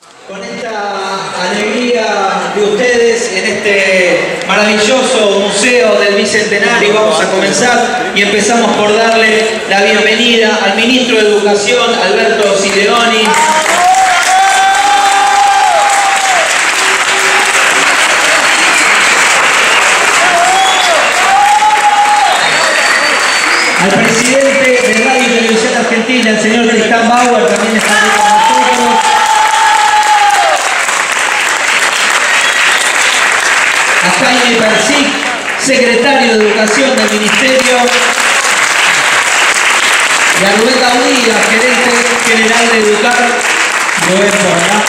Con esta alegría de ustedes en este maravilloso museo del Bicentenario vamos a comenzar y empezamos por darle la bienvenida al ministro de Educación, Alberto Sileoni. Al presidente de Radio y Televisión Argentina, el señor Tristan Bauer, también está aquí con nosotros. A Jaime Persic, secretario de Educación del Ministerio. Y a Rubén Gaudía, gerente general de Educar. Rubén por acá.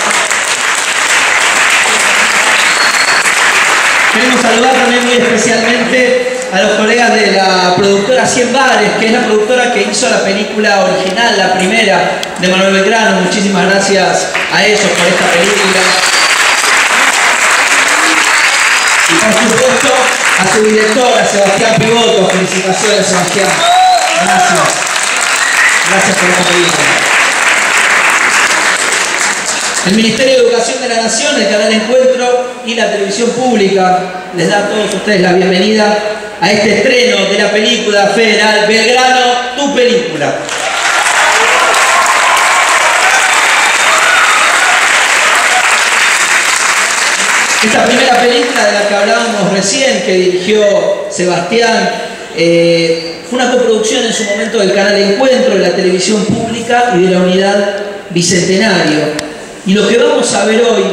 Queremos saludar también muy especialmente a los colegas de la productora Cien Bares, que es la productora que hizo la película original, la primera de Manuel Belgrano. Muchísimas gracias a ellos por esta película. Y por supuesto a su director, a Sebastián Pivoto. Felicitaciones, Sebastián. Gracias. Gracias por esta película. El Ministerio de Educación de la Nación, el Canal Encuentro y la Televisión Pública les da a todos ustedes la bienvenida a este estreno de la película federal Belgrano, tu película. Esta primera película de la que hablábamos recién, que dirigió Sebastián, eh, una coproducción en su momento del canal Encuentro, de la televisión pública y de la unidad Bicentenario. Y lo que vamos a ver hoy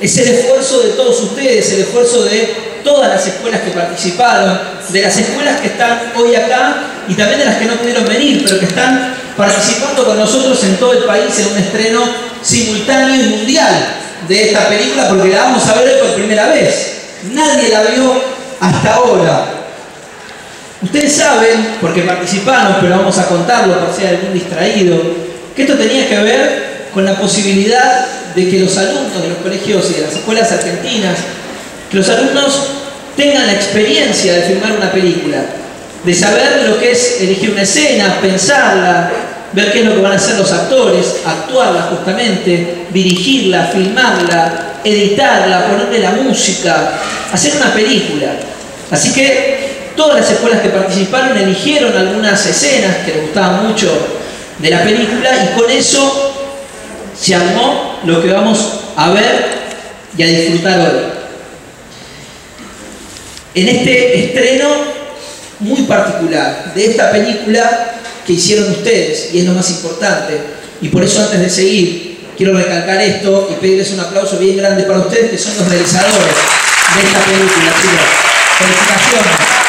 es el esfuerzo de todos ustedes, el esfuerzo de todas las escuelas que participaron, de las escuelas que están hoy acá y también de las que no pudieron venir, pero que están participando con nosotros en todo el país en un estreno simultáneo y mundial de esta película porque la vamos a ver hoy por primera vez. Nadie la vio hasta ahora. Ustedes saben, porque participaron, pero vamos a contarlo si hay algún distraído, que esto tenía que ver con la posibilidad de que los alumnos de los colegios y de las escuelas argentinas, que los alumnos tengan la experiencia de filmar una película, de saber lo que es elegir una escena, pensarla, ver qué es lo que van a hacer los actores, actuarla justamente, dirigirla, filmarla, editarla, ponerle la música, hacer una película. Así que todas las escuelas que participaron eligieron algunas escenas que les gustaban mucho de la película y con eso se armó lo que vamos a ver y a disfrutar hoy. En este estreno muy particular de esta película que hicieron ustedes, y es lo más importante, y por eso antes de seguir quiero recalcar esto y pedirles un aplauso bien grande para ustedes que son los realizadores de esta película, chicos. Felicitaciones.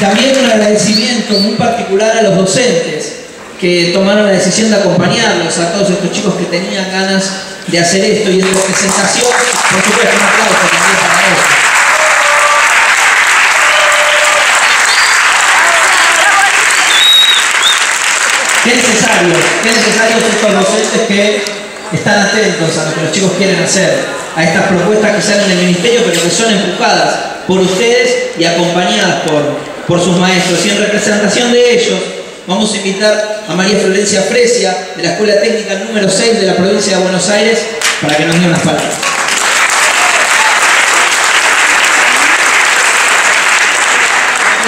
También un agradecimiento muy particular a los docentes que tomaron la decisión de acompañarlos a todos estos chicos que tenían ganas de hacer esto y en representación, por supuesto, un aplauso también para ellos. Qué necesarios, qué necesarios estos docentes que están atentos a lo que los chicos quieren hacer, a estas propuestas que salen del ministerio, pero que son empujadas por ustedes y acompañadas por, por sus maestros. Y en representación de ellos, vamos a invitar a María Florencia Fresia, de la Escuela Técnica número 6 de la provincia de Buenos Aires, para que nos dé unas palabras.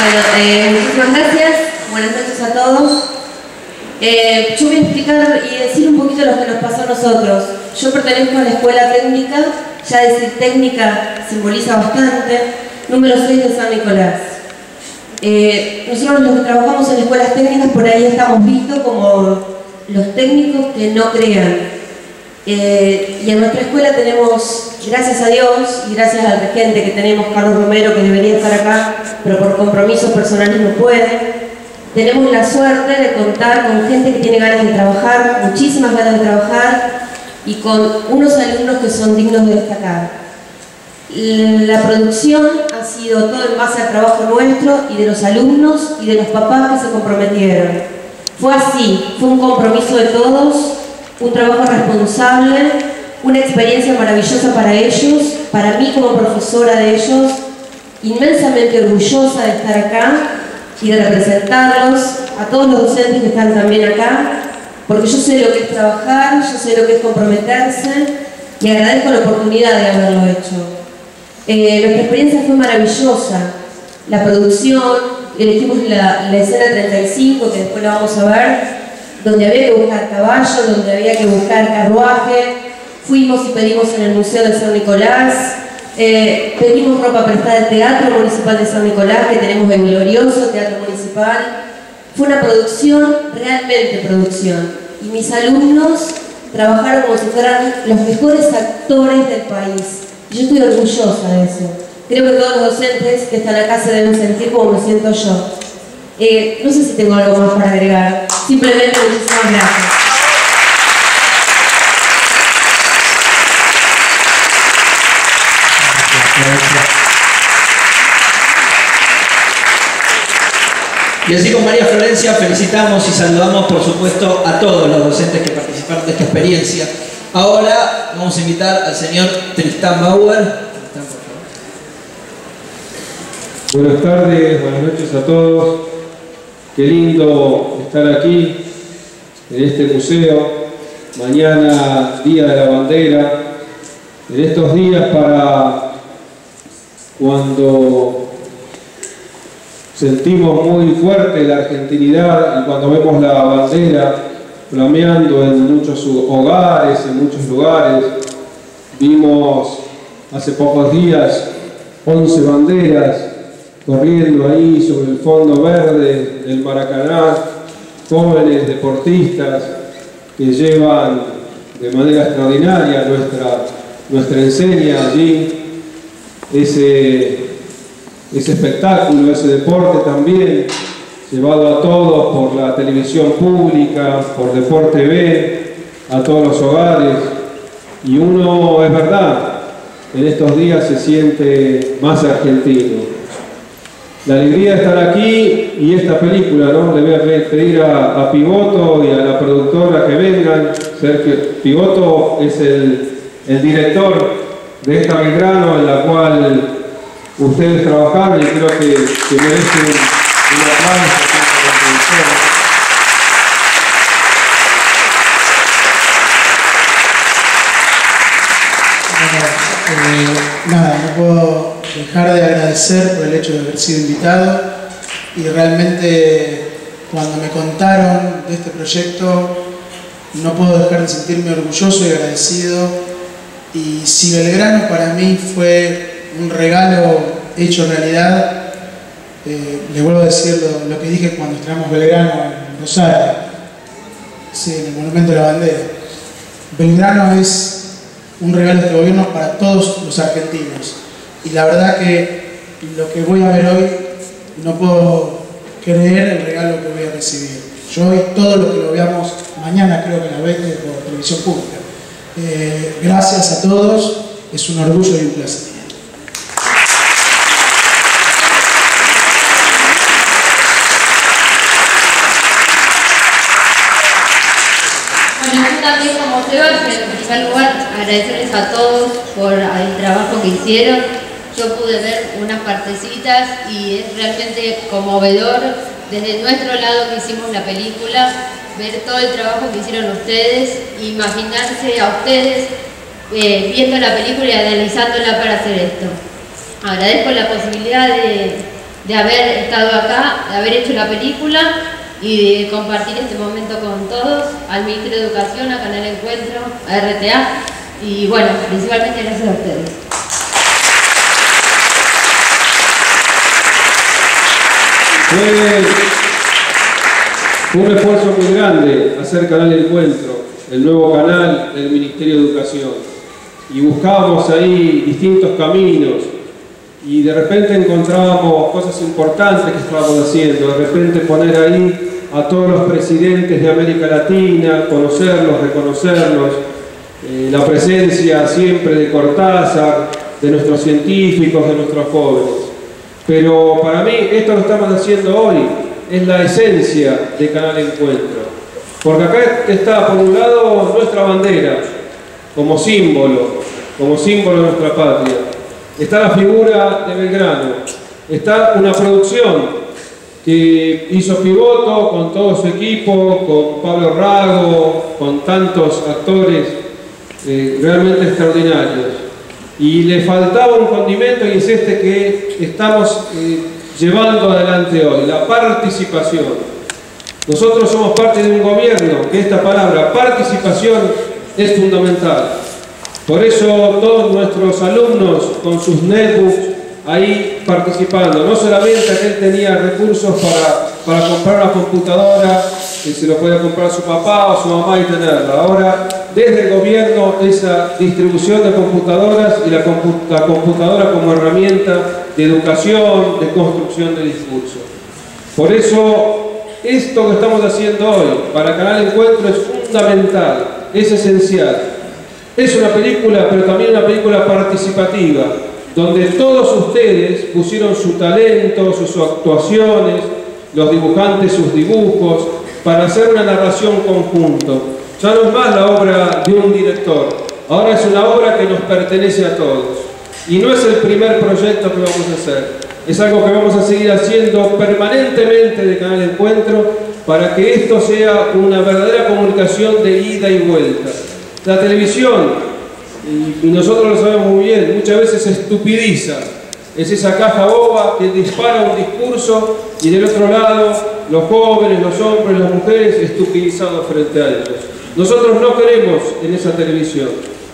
Bueno, eh, muchísimas gracias. Buenas noches a todos. Eh, yo voy a explicar y decir un poquito lo que nos pasó a nosotros. Yo pertenezco a la escuela técnica, ya decir técnica simboliza bastante, número 6 de San Nicolás. Eh, nosotros los que trabajamos en escuelas técnicas por ahí estamos vistos como los técnicos que no crean. Eh, y en nuestra escuela tenemos, gracias a Dios y gracias al regente que tenemos, Carlos Romero, que debería estar acá, pero por compromisos personales no puede, tenemos la suerte de contar con gente que tiene ganas de trabajar, muchísimas ganas de trabajar, y con unos alumnos que son dignos de destacar. La producción ha sido todo en base al trabajo nuestro y de los alumnos y de los papás que se comprometieron. Fue así, fue un compromiso de todos, un trabajo responsable, una experiencia maravillosa para ellos, para mí como profesora de ellos, inmensamente orgullosa de estar acá y de representarlos, a todos los docentes que están también acá, porque yo sé lo que es trabajar, yo sé lo que es comprometerse y agradezco la oportunidad de haberlo hecho. Eh, nuestra experiencia fue maravillosa, la producción, elegimos la, escena 35, que después la vamos a ver, donde había que buscar caballo, donde había que buscar carruaje, fuimos y pedimos en el Museo de San Nicolás, eh, pedimos ropa prestada al Teatro Municipal de San Nicolás, que tenemos el glorioso Teatro Municipal. Fue una producción, realmente producción. Y mis alumnos trabajaron como si fueran los mejores actores del país. Yo estoy orgullosa de eso. Creo que todos los docentes que están acá se deben sentir como me siento yo. Eh, no sé si tengo algo más para agregar. Simplemente muchísimas gracias. Y así con María Florencia felicitamos y saludamos por supuesto a todos los docentes que participaron de esta experiencia. Ahora vamos a invitar al señor Tristán Bauer. Buenas tardes, buenas noches a todos. Qué lindo estar aquí en este museo. Mañana, Día de la Bandera. En estos días para cuando sentimos muy fuerte la argentinidad y cuando vemos la bandera flameando en muchos hogares, en muchos lugares, vimos hace pocos días 11 banderas corriendo ahí sobre el fondo verde del Maracaná, jóvenes deportistas que llevan de manera extraordinaria nuestra, nuestra enseña allí, ese ese espectáculo, ese deporte también, llevado a todos por la televisión pública, por Deporte B, a todos los hogares. Y uno, es verdad, en estos días se siente más argentino. La alegría de estar aquí y esta película, ¿no? Le voy a pedir a, Pivoto y a la productora que vengan. Sergio Pivoto es el, el director de esta Belgrano en la cual ustedes trabajaron y creo que, que merecen un aplauso. Eh, nada, no puedo dejar de agradecer por el hecho de haber sido invitado y realmente cuando me contaron de este proyecto no puedo dejar de sentirme orgulloso y agradecido y si Belgrano para mí fue un regalo hecho realidad. Eh, le vuelvo a decir lo, que dije cuando estrenamos Belgrano en Rosario, sí, en el Monumento de la Bandera. Belgrano es un regalo de gobierno para todos los argentinos. Y la verdad que lo que voy a ver hoy, no puedo creer el regalo que voy a recibir. Yo hoy todo lo que lo veamos mañana creo que la 20 por televisión pública. Eh, gracias a todos, es un orgullo y un placer. En primer lugar agradecerles a todos por el trabajo que hicieron. Yo pude ver unas partecitas y es realmente conmovedor desde nuestro lado que hicimos la película, ver todo el trabajo que hicieron ustedes, imaginarse a ustedes eh, viendo la película y analizándola para hacer esto. Agradezco la posibilidad de, de haber estado acá, de haber hecho la película y de compartir este momento con todos, al Ministerio de Educación, a Canal Encuentro, a RTA y bueno, principalmente gracias a ustedes. Fue, un esfuerzo muy grande hacer Canal Encuentro, el nuevo canal del Ministerio de Educación. Y buscábamos ahí distintos caminos y de repente encontrábamos cosas importantes que estábamos haciendo, de repente poner ahí a todos los presidentes de América Latina, conocerlos, reconocerlos, eh, la presencia siempre de Cortázar, de nuestros científicos, de nuestros jóvenes. Pero para mí esto lo estamos haciendo hoy, es la esencia de Canal Encuentro. Porque acá está por un lado nuestra bandera, como símbolo, como símbolo de nuestra patria. Está la figura de Belgrano, está una producción que hizo Pivoto con todo su equipo, con Pablo Rago, con tantos actores eh, realmente extraordinarios. Y le faltaba un condimento y es este que estamos eh, llevando adelante hoy, la participación. Nosotros somos parte de un gobierno que esta palabra participación es fundamental. Por eso todos nuestros alumnos con sus netbooks ahí participando, no solamente aquel tenía recursos para, para comprar una computadora, que se lo puede comprar su papá o su mamá y tenerla. Ahora, desde el gobierno, esa distribución de computadoras y la, la computadora como herramienta de educación, de construcción de discurso. Por eso esto que estamos haciendo hoy para Canal Encuentro es fundamental, es esencial. Es una película, pero también una película participativa, donde todos ustedes pusieron su talento, sus actuaciones, los dibujantes sus dibujos, para hacer una narración conjunto. Ya no es más la obra de un director, ahora es una obra que nos pertenece a todos. Y no es el primer proyecto que vamos a hacer. Es algo que vamos a seguir haciendo permanentemente de Canal Encuentro para que esto sea una verdadera comunicación de ida y vuelta. La televisión, y nosotros lo sabemos muy bien, muchas veces estupidiza. Es esa caja boba que dispara un discurso y del otro lado los jóvenes, los hombres, las mujeres estupidizados frente a ellos. Nosotros no creemos en esa televisión.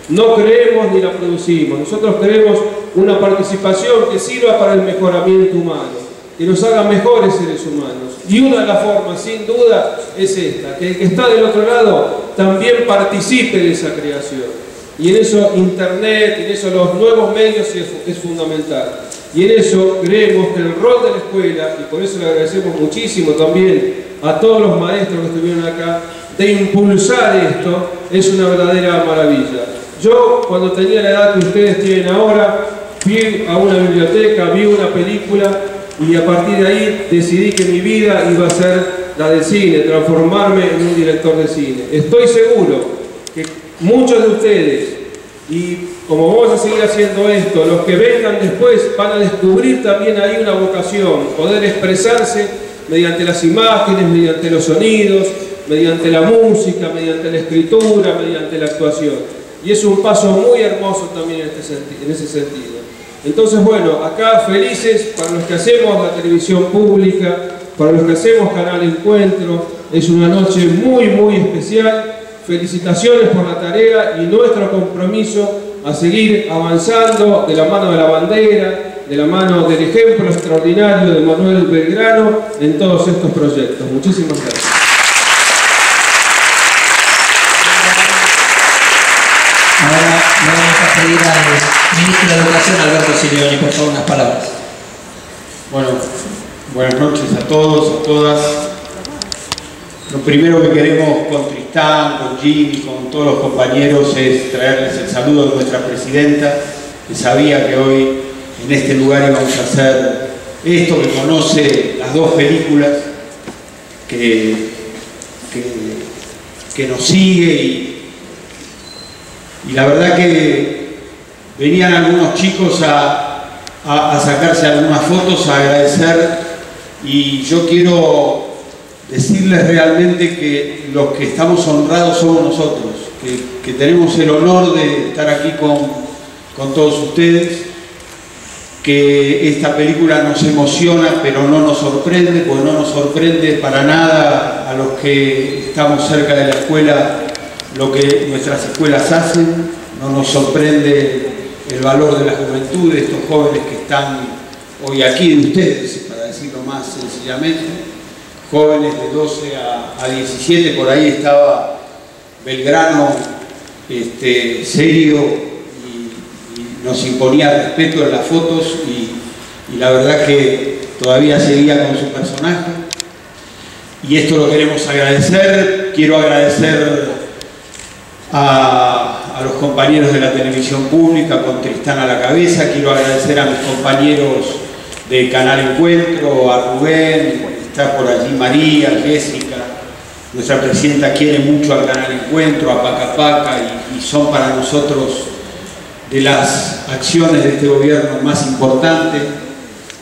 No creemos ni la producimos, nosotros queremos una participación que sirva para el mejoramiento humano, que nos haga mejores seres humanos. Y una de las formas, sin duda, es esta, que el que está del otro lado también participe de esa creación. Y en eso Internet, en eso los nuevos medios es, es fundamental. Y en eso creemos que el rol de la escuela, y por eso le agradecemos muchísimo también a todos los maestros que estuvieron acá, de impulsar esto, es una verdadera maravilla. Yo, cuando tenía la edad que ustedes tienen ahora, fui a una biblioteca, vi una película y a partir de ahí decidí que mi vida iba a ser la del cine, transformarme en un director de cine. Estoy seguro que muchos de ustedes, y como vamos a seguir haciendo esto, los que vengan después van a descubrir también ahí una vocación, poder expresarse mediante las imágenes, mediante los sonidos, mediante la música, mediante la escritura, mediante la actuación. Y es un paso muy hermoso también en, este en ese sentido. Entonces, bueno, acá felices para los que hacemos la televisión pública, para los que hacemos Canal Encuentro, es una noche muy, muy especial. Felicitaciones por la tarea y nuestro compromiso a seguir avanzando de la mano de la bandera, de la mano del ejemplo extraordinario de Manuel Belgrano en todos estos proyectos. Muchísimas gracias. Ahora le vamos a pedir al ministro de Educación, Alberto Sirioni, por favor, unas palabras. Bueno, buenas noches a todos, a todas. Lo primero que queremos con Tristán, con Jimmy, con todos los compañeros es traerles el saludo de nuestra presidenta, que sabía que hoy en este lugar íbamos a hacer esto, que conoce las dos películas, que, que, que nos sigue y, y la verdad que venían algunos chicos a, sacarse algunas fotos, a agradecer. Y yo quiero decirles realmente que los que estamos honrados somos nosotros, que, tenemos el honor de estar aquí con, con todos ustedes, que esta película nos emociona pero no nos sorprende, porque no nos sorprende para nada a los que estamos cerca de la escuela lo que nuestras escuelas hacen, no nos sorprende el valor de la juventud, de estos jóvenes que están hoy aquí, de ustedes, para decirlo más sencillamente, jóvenes de 12 a, 17, por ahí estaba Belgrano este, serio y, nos imponía respeto en las fotos y, y la verdad que todavía seguía con su personaje. Y esto lo queremos agradecer, quiero agradecer a, los compañeros de la televisión pública con Tristán a la cabeza, quiero agradecer a mis compañeros de Canal Encuentro, a Rubén, está por allí María, Jessica, nuestra presidenta quiere mucho al Canal Encuentro, a Paca Paca y, son para nosotros de las acciones de este gobierno más importante.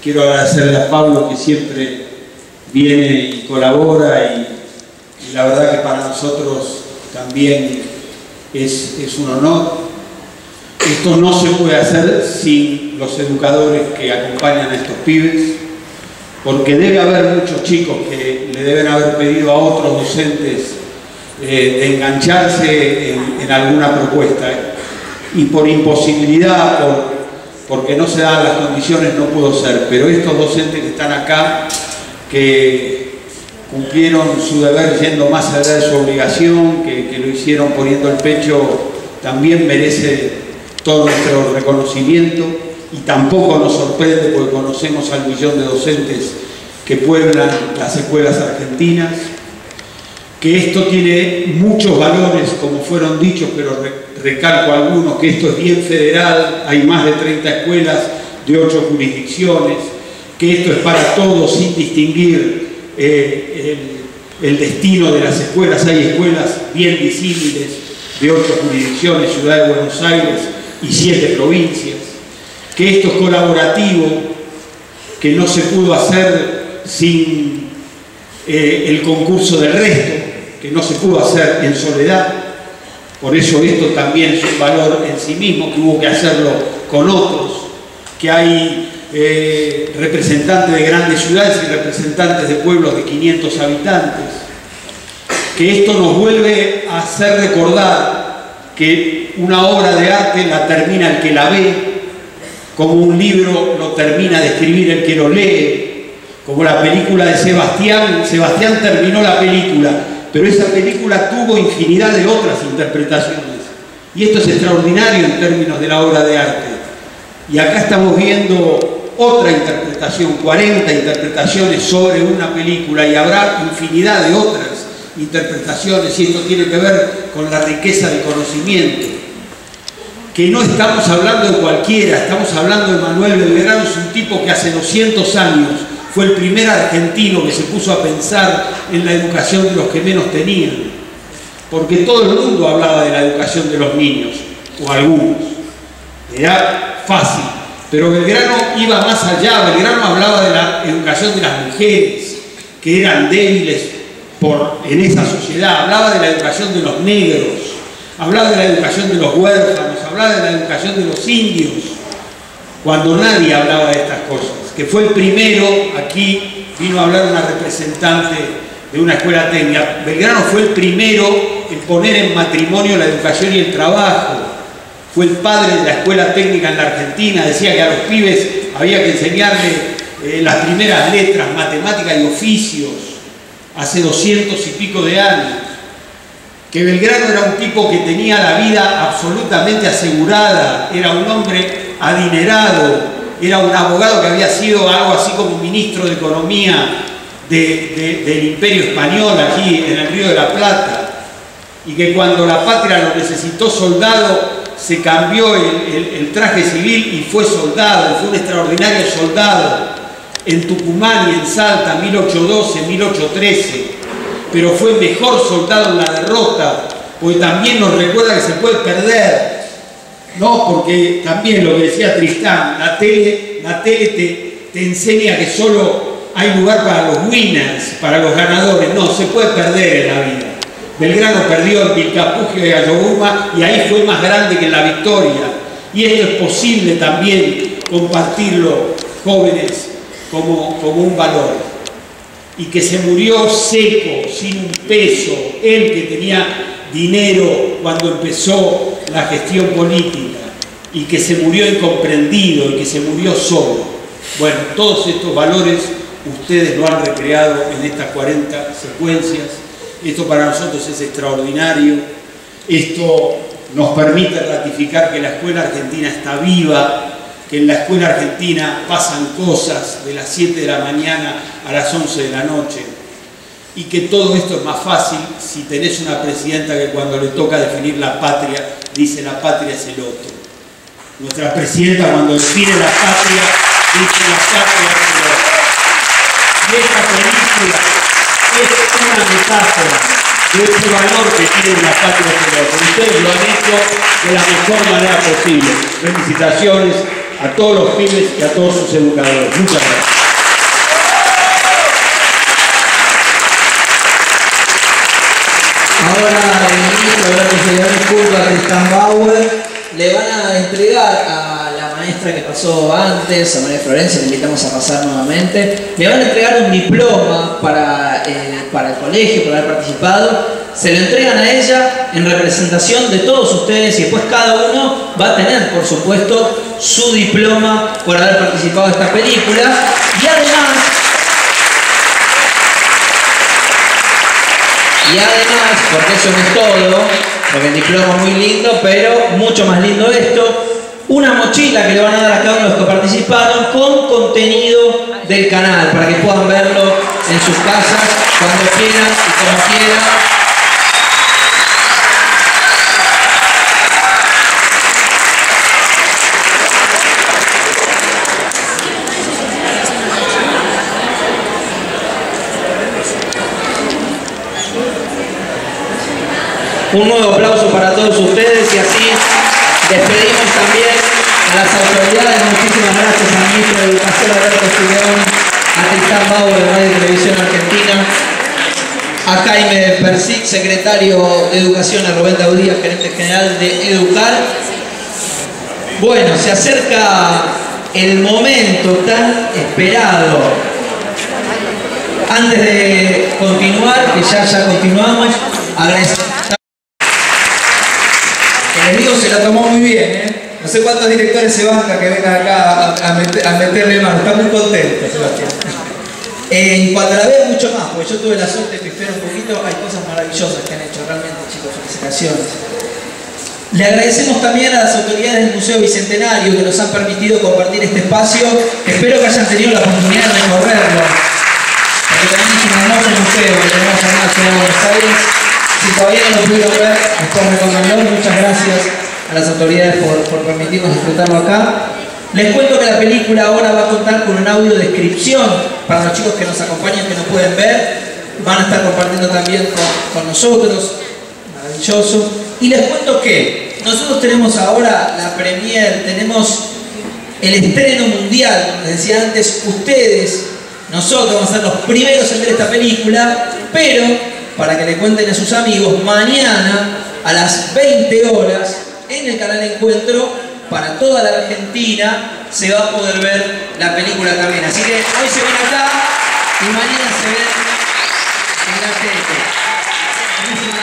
Quiero agradecerle a Pablo que siempre viene y colabora y, la verdad que para nosotros también es, es un honor. Esto no se puede hacer sin los educadores que acompañan a estos pibes, porque debe haber muchos chicos que le deben haber pedido a otros docentes eh, de engancharse en, alguna propuesta y por imposibilidad, por, porque no se dan las condiciones, no pudo ser. Pero estos docentes que están acá, que cumplieron su deber yendo más allá de su obligación, que, lo hicieron poniendo el pecho, también merece todo nuestro reconocimiento. Y tampoco nos sorprende porque conocemos al millón de docentes que pueblan las escuelas argentinas que esto tiene muchos valores, como fueron dichos, pero recalco algunos, que esto es bien federal, hay más de 30 escuelas de 8 jurisdicciones, que esto es para todos sin distinguir eh, el, destino de las escuelas, hay escuelas bien visibles de 8 jurisdicciones, Ciudad de Buenos Aires y 7 provincias, que esto es colaborativo, que no se pudo hacer sin eh, el concurso del resto, que no se pudo hacer en soledad. Por eso esto también es un valor en sí mismo, que hubo que hacerlo con otros, que hay eh, representantes de grandes ciudades y representantes de pueblos de 500 habitantes, que esto nos vuelve a hacer recordar que una obra de arte la termina el que la ve, como un libro lo termina de escribir el que lo lee, como la película de Sebastián, Sebastián terminó la película, pero esa película tuvo infinidad de otras interpretaciones. Y esto es extraordinario en términos de la obra de arte. Y acá estamos viendo otra interpretación, 40 interpretaciones sobre una película y habrá infinidad de otras interpretaciones y esto tiene que ver con la riqueza de conocimiento. Que no estamos hablando de cualquiera, estamos hablando de Manuel Belgrano, es un tipo que hace 200 años fue el primer argentino que se puso a pensar en la educación de los que menos tenían, porque todo el mundo hablaba de la educación de los niños, o algunos. Era fácil, pero Belgrano iba más allá, Belgrano hablaba de la educación de las mujeres, que eran débiles por, en esa sociedad, hablaba de la educación de los negros, hablaba de la educación de los huérfanos, hablaba de la educación de los indios, cuando nadie hablaba de estas cosas. Que fue el primero, aquí vino a hablar una representante de una escuela técnica, Belgrano fue el primero en poner en matrimonio la educación y el trabajo, fue el padre de la escuela técnica en la Argentina, decía que a los pibes había que enseñarle eh, las primeras letras, matemáticas y oficios, hace doscientos y pico de años, que Belgrano era un tipo que tenía la vida absolutamente asegurada, era un hombre adinerado, era un abogado que había sido algo así como ministro de Economía del Imperio Español aquí en el Río de la Plata, y que cuando la patria lo necesitó soldado, se cambió el, traje civil y fue soldado, fue un extraordinario soldado en Tucumán y en Salta, 1812, 1813, pero fue mejor soldado en la derrota, porque también nos recuerda que se puede perder, no, porque también lo que decía Tristán, la tele, la tele te, enseña que solo hay lugar para los winners, para los ganadores. No, se puede perder en la vida. Belgrano perdió en Vilcapugio y Ayogurma y ahí fue más grande que la victoria. Y esto es posible también compartirlo, jóvenes, como, como un valor. Y que se murió seco, sin un peso, él que tenía dinero cuando empezó la gestión política y que se murió incomprendido y que se murió solo. Bueno, todos estos valores ustedes lo han recreado en estas 40 secuencias. Esto para nosotros es extraordinario. Esto nos permite ratificar que la escuela argentina está viva, que en la escuela argentina pasan cosas de las 7 de la mañana a las 11 de la noche y que todo esto es más fácil si tenés una presidenta que cuando le toca definir la patria, dice la patria es el otro. Nuestra presidenta cuando define la patria, dice la patria es el otro. Y esta película metáfora de ese valor que tiene la patria celeste. Ustedes lo han hecho de la mejor manera posible. Felicitaciones a todos los pibes y a todos sus educadores. Muchas gracias. Ahora el ministro de Relatos Federales Curva, Tristan Bauer, le van a entregar a la maestra que pasó antes, a María Florencia, le invitamos a pasar nuevamente, le van a entregar un diploma para, eh, para el colegio, por haber participado, se lo entregan a ella en representación de todos ustedes y después cada uno va a tener, por supuesto, su diploma por haber participado en esta película. Y además Y además, porque eso no es todo, porque el diploma es muy lindo, pero mucho más lindo esto, una mochila que le van a dar a cada uno de los que participaron con contenido del canal, para que puedan verlo en sus casas cuando quieran y como quieran. Un nuevo aplauso para todos ustedes despedimos también a las autoridades. Muchísimas gracias al ministro de Educación Alberto Figueón, a Tristán Bauer de Radio Televisión Argentina, a Jaime Persic, secretario de Educación, a Rubén Daudía, gerente general de Educar. Bueno, se acerca el momento tan esperado. Antes de continuar, que ya ya continuamos, agradecer el enemigo se la tomó. No sé cuántos directores se bancan que vengan acá a, meterle mano. Está muy contento, Sebastián. En cuanto la veo mucho más, porque yo tuve la suerte de pifiar un poquito, hay cosas maravillosas que han hecho, realmente chicos, felicitaciones. Le agradecemos también a las autoridades del Museo Bicentenario que nos han permitido compartir este espacio. Espero que hayan tenido la oportunidad de recorrerlo. Porque tenemos un hermoso museo que tenemos en la de Buenos Aires. Si todavía no lo pudieron ver, después recomendó. Muchas gracias a las autoridades por, permitirnos disfrutarlo acá. Les cuento que la película ahora va a contar con un audio descripción para los chicos que nos acompañan, que nos pueden ver. Van a estar compartiendo también con, con nosotros. Maravilloso. Y les cuento que nosotros tenemos ahora la premier, tenemos el estreno mundial, les decía antes, ustedes, nosotros vamos a ser los primeros en ver esta película, pero para que le cuenten a sus amigos, mañana a las 20 horas en el canal Encuentro, para toda la Argentina, se va a poder ver la película también. Así que hoy se ven acá y mañana se ven en la tele.